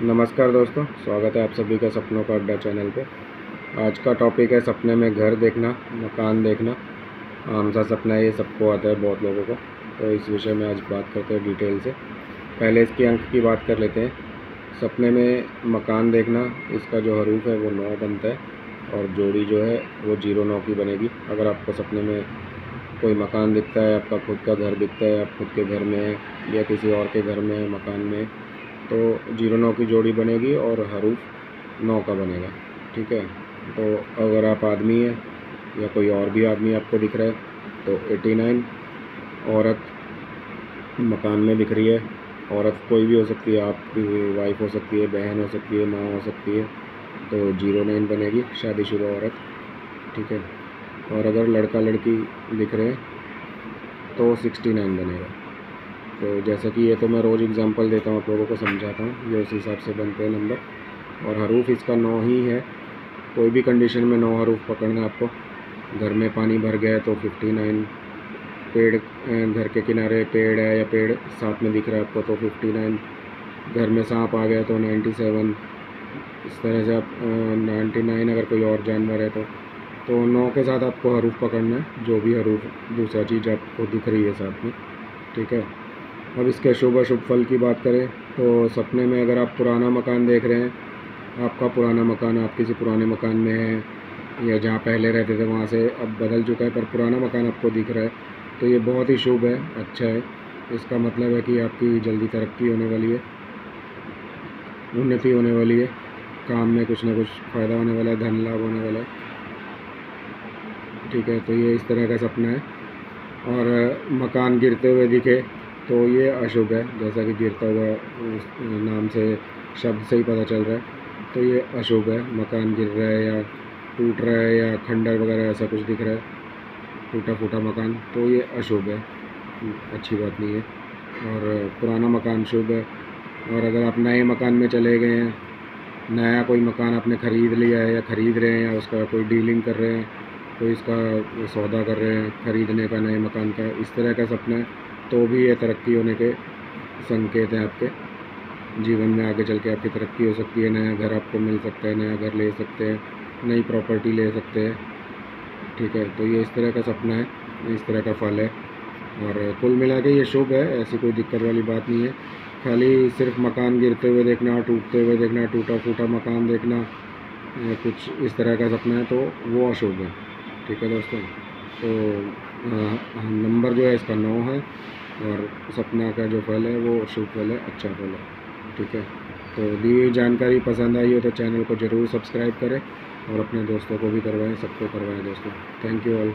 नमस्कार दोस्तों, स्वागत है आप सभी का सपनों का अड्डा चैनल पे। आज का टॉपिक है सपने में घर देखना, मकान देखना। आम सा सपना ये सबको आता है बहुत लोगों को तो इस विषय में आज बात करते हैं डिटेल से। पहले इसके अंक की बात कर लेते हैं। सपने में मकान देखना, इसका जो हरूफ है वो नौ बनता है, और जोड़ी जो है वो ज़ीरो नौ की बनेगी। अगर आपको सपने में कोई मकान दिखता है, आपका खुद का घर दिखता है, आप खुद के घर में या किसी और के घर में मकान में तो ज़ीरो नौ की जोड़ी बनेगी और हरूफ नौ का बनेगा, ठीक है? तो अगर आप आदमी हैं या कोई और भी आदमी आपको दिख रहा है तो एटी नाइन औरत मकान में दिख रही है। औरत कोई भी हो सकती है, आपकी वाइफ हो सकती है, बहन हो सकती है, माँ हो सकती है तो ज़ीरो नाइन बनेगी, शादीशुदा औरत, ठीक है? और अगर लड़का लड़की दिख रहे हैं तो सिक्सटी नाइन बनेगा। तो जैसे कि ये तो मैं रोज़ एग्ज़ाम्पल देता हूँ, आप लोगों को समझाता हूँ। ये उस हिसाब से बनते हैं नंबर और हरूफ इसका नौ ही है। कोई भी कंडीशन में नौ हरूफ पकड़ना आपको। घर में पानी भर गया तो फिफ्टी नाइन पेड़ घर के किनारे पेड़ है या पेड़ साथ में दिख रहा है आपको तो फिफ्टी नाइन घर में सांप आ गया तो नाइन्टी सेवन इस तरह से आप नाइन्टी नाइन अगर कोई और जानवर है तो तो नौ के साथ आपको हरूफ पकड़ना है, जो भी हरूफ दूसरा चीज़ आपको दिख रही है साथ में। ठीक है? अब इसके शुभ अशुभ फल की बात करें तो सपने में अगर आप पुराना मकान देख रहे हैं, आपका पुराना मकान आप किसी पुराने मकान में है या जहाँ पहले रहते थे, वहाँ से अब बदल चुका है, पर पुराना मकान आपको दिख रहा है तो ये बहुत ही शुभ है अच्छा है। इसका मतलब है कि आपकी जल्दी तरक्की होने वाली है, उन्नति होने वाली है, काम में कुछ ना कुछ फ़ायदा होने वाला है, धन लाभ होने वाला है। ठीक है तो ये इस तरह का सपना है। और मकान गिरते हुए दिखे तो ये अशुभ है, जैसा कि गिरता हुआ नाम से शब्द से ही पता चल रहा है। तो ये अशुभ है, मकान गिर रहा है या टूट रहा है या खंडर वगैरह ऐसा कुछ दिख रहा है, टूटा फूटा मकान तो ये अशुभ है। अच्छी बात नहीं है। और पुराना मकान शुभ है। और अगर आप नए मकान में चले गए हैं, नया कोई मकान आपने ख़रीद लिया है या ख़रीद रहे हैं या उसका कोई डीलिंग कर रहे हैं, कोई इसका सौदा कर रहे हैं, ख़रीदने का नए मकान का, इस तरह का सपना है तो भी ये तरक्की होने के संकेत हैं आपके। जीवन में आगे चल के आपकी तरक्की हो सकती है, नया घर आपको मिल सकता है, नया घर ले सकते हैं, नई प्रॉपर्टी ले सकते हैं। ठीक है तो ये इस तरह का सपना है, इस तरह का फल है। और कुल मिला के ये शुभ है, ऐसी कोई दिक्कत वाली बात नहीं है। खाली सिर्फ़ मकान गिरते हुए देखना, टूटते हुए देखना टूटा फूटा मकान देखना कुछ इस तरह का सपना है तो वो अशुभ है। ठीक है दोस्तों तो नंबर जो है इसका नौ है। और सपना का जो फल है, वो शुभ फल है अच्छा फल है। ठीक है? तो दी हुई जानकारी पसंद आई हो तो चैनल को ज़रूर सब्सक्राइब करें और अपने दोस्तों को भी करवाएँ, सबको करवाएँ दोस्तों। Thank you all